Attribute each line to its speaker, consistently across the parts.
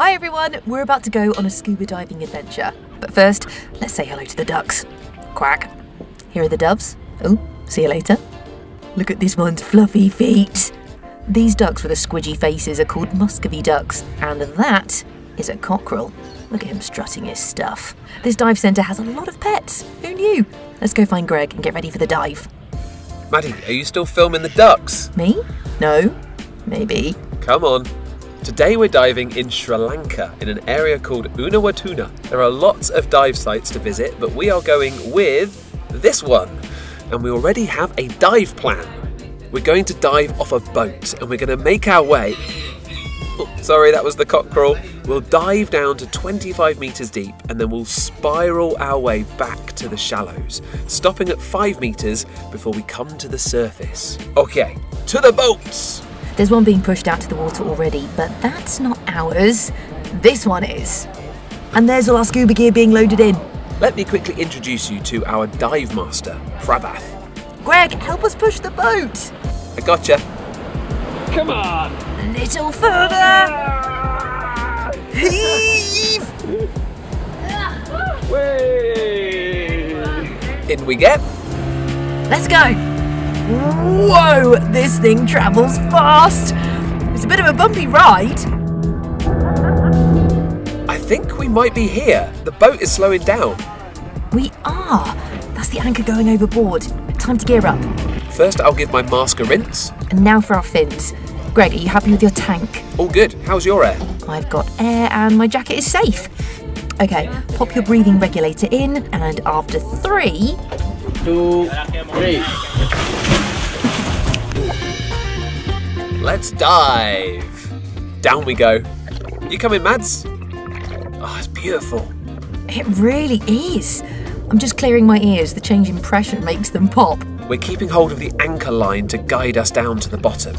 Speaker 1: Hi everyone, we're about to go on a scuba diving adventure. But first, let's say hello to the ducks. Quack. Here are the doves. Oh, see you later. Look at this one's fluffy feet. These ducks with the squidgy faces are called Muscovy ducks, and that is a cockerel. Look at him strutting his stuff. This dive centre has a lot of pets. Who knew? Let's go find Greg and get ready for the dive.
Speaker 2: Maddie, are you still filming the ducks?
Speaker 1: Me? No. Maybe.
Speaker 2: Come on. Today we're diving in Sri Lanka in an area called Unawatuna. There are lots of dive sites to visit, but we are going with this one. And we already have a dive plan. We're going to dive off a boat and we're going to make our way. Oh, sorry, that was the cockerel. We'll dive down to 25 metres deep and then we'll spiral our way back to the shallows, stopping at 5 metres before we come to the surface. Okay, to the boats!
Speaker 1: There's one being pushed out to the water already, but that's not ours. This one is. And there's all our scuba gear being loaded in.
Speaker 2: Let me quickly introduce you to our dive master, Prabath.
Speaker 1: Greg, help us push the boat.
Speaker 2: I gotcha. Come on!
Speaker 1: A little further. Heave! Way!
Speaker 2: In we get.
Speaker 1: Let's go. Whoa, this thing travels fast. It's a bit of a bumpy ride.
Speaker 2: I think we might be here. The boat is slowing down.
Speaker 1: We are. That's the anchor going overboard. Time to gear up.
Speaker 2: First, I'll give my mask a rinse.
Speaker 1: And now for our fins. Greg, are you happy with your tank?
Speaker 2: All good. How's your air?
Speaker 1: I've got air and my jacket is safe. Okay, pop your breathing regulator in, and after three,
Speaker 3: two, three.
Speaker 2: Let's dive. Down we go. You coming, Mads? Oh, it's beautiful.
Speaker 1: it really is. I'm just clearing my ears. The change in pressure makes them pop.
Speaker 2: We're keeping hold of the anchor line to guide us down to the bottom.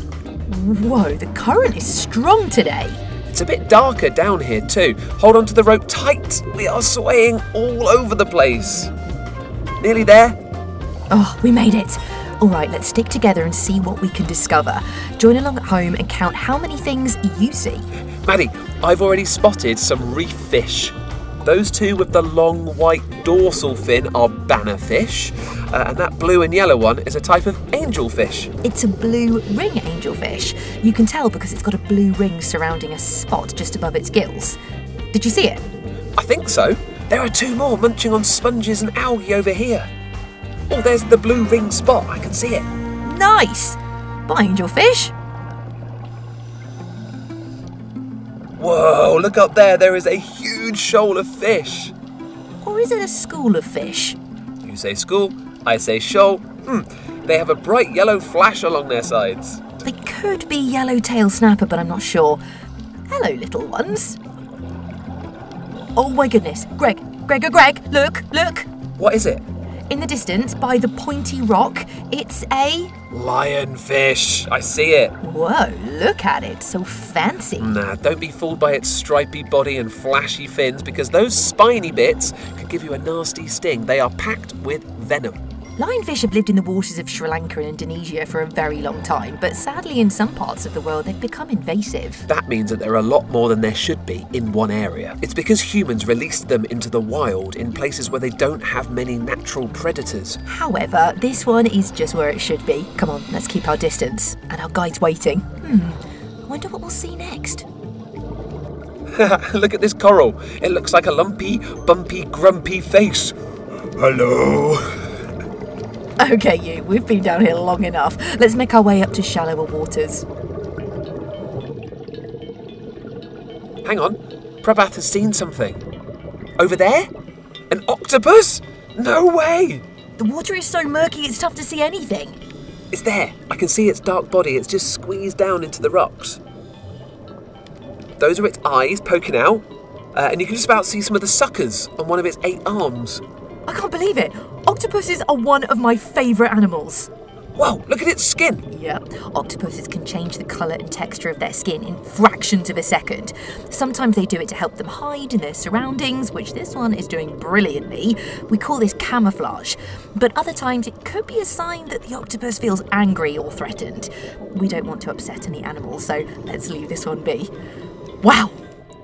Speaker 1: Whoa, the current is strong today.
Speaker 2: It's a bit darker down here too. Hold on to the rope tight. We are swaying all over the place. Nearly there.
Speaker 1: Oh, we made it. All right, let's stick together and see what we can discover. Join along at home and count how many things you see.
Speaker 2: Maddie, I've already spotted some reef fish. Those two with the long white dorsal fin are bannerfish, uh, and that blue and yellow one is a type of angelfish.
Speaker 1: It's a blue ring angelfish. You can tell because it's got a blue ring surrounding a spot just above its gills. Did you see it?
Speaker 2: I think so. There are two more munching on sponges and algae over here. Oh, there's the blue ring spot. I can see it.
Speaker 1: Nice! Bye, angelfish.
Speaker 2: Whoa, look up there. There is a huge shoal of fish.
Speaker 1: Or is it a school of fish?
Speaker 2: You say school, I say shoal. Hmm, they have a bright yellow flash along their sides.
Speaker 1: They could be yellowtail snapper, but I'm not sure. Hello, little ones. Oh my goodness. Greg, Greg, oh, Greg, look, look.
Speaker 2: What is it?
Speaker 1: In the distance, by the pointy rock, it's a.
Speaker 2: Lionfish. I see it.
Speaker 1: Whoa, look at it. So fancy.
Speaker 2: Nah, don't be fooled by its stripy body and flashy fins because those spiny bits could give you a nasty sting. They are packed with venom.
Speaker 1: Lionfish have lived in the waters of Sri Lanka and Indonesia for a very long time, but sadly, in some parts of the world, they've become invasive.
Speaker 2: That means that there are a lot more than there should be in one area. It's because humans released them into the wild in places where they don't have many natural predators.
Speaker 1: However, this one is just where it should be. Come on, let's keep our distance. And our guide's waiting. Hmm, I wonder what we'll see next.
Speaker 2: Look at this coral. It looks like a lumpy, bumpy, grumpy face. Hello.
Speaker 1: Okay, you, we've been down here long enough. Let's make our way up to shallower waters.
Speaker 2: Hang on. Prabhath has seen something. Over there? An octopus? No way!
Speaker 1: The water is so murky it's tough to see anything.
Speaker 2: It's there. I can see its dark body. It's just squeezed down into the rocks. Those are its eyes poking out. Uh, and you can just about see some of the suckers on one of its eight arms.
Speaker 1: I can't believe it. Octopuses are one of my favourite animals.
Speaker 2: Whoa, look at its skin.
Speaker 1: Yep. Octopuses can change the colour and texture of their skin in fractions of a second. Sometimes they do it to help them hide in their surroundings, which this one is doing brilliantly. We call this camouflage. But other times it could be a sign that the octopus feels angry or threatened. We don't want to upset any animals, so let's leave this one be. Wow,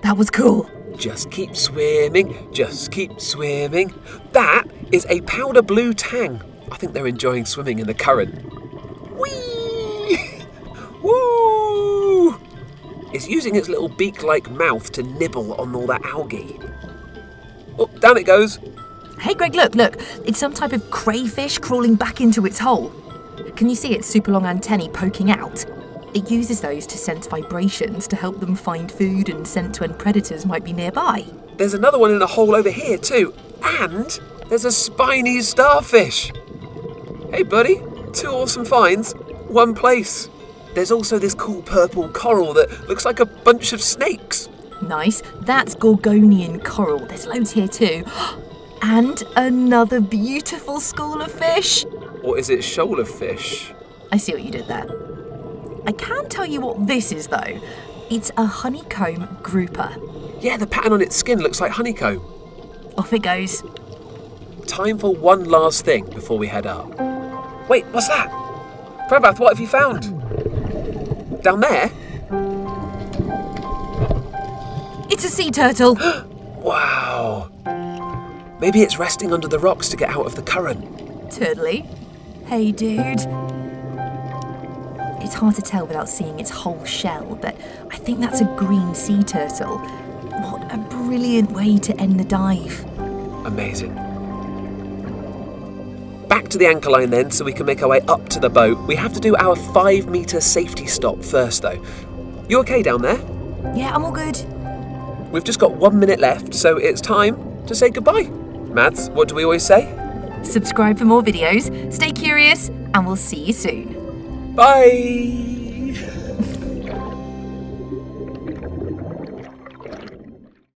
Speaker 1: That was cool.
Speaker 2: Just keep swimming, just keep swimming. That is a powder blue tang. I think they're enjoying swimming in the current. Whee! Woo! It's using its little beak like mouth to nibble on all that algae. Oh, down it goes.
Speaker 1: Hey, Greg, look, look. It's some type of crayfish crawling back into its hole. Can you see its super long antennae poking out? It uses those to sense vibrations to help them find food and sense when predators might be nearby.
Speaker 2: There's another one in a hole over here, too. And there's a spiny starfish. Hey, buddy. Two awesome finds, one place. There's also this cool purple coral that looks like a bunch of snakes.
Speaker 1: Nice. That's Gorgonian coral. There's loads here too. And another beautiful school of fish.
Speaker 2: Or is it shoal of fish?
Speaker 1: I see what you did there. I can't tell you what this is though. It's a honeycomb grouper.
Speaker 2: Yeah, the pattern on its skin looks like honeycomb.
Speaker 1: Off it goes.
Speaker 2: Time for one last thing before we head up. Wait, what's that? Prabath, what have you found? Down there?
Speaker 1: It's a sea turtle.
Speaker 2: Wow. Maybe it's resting under the rocks to get out of the current.
Speaker 1: Turtley. Hey, dude. It's hard to tell without seeing its whole shell, but I think that's a green sea turtle. What a brilliant way to end the dive.
Speaker 2: Amazing. Back to the anchor line then, so we can make our way up to the boat. We have to do our five metre safety stop first, though. You okay down there?
Speaker 1: Yeah, I'm all good.
Speaker 2: We've just got one minute left, so it's time to say goodbye. Mads, what do we always say?
Speaker 1: Subscribe for more videos, stay curious, and we'll see you soon.
Speaker 2: Bye!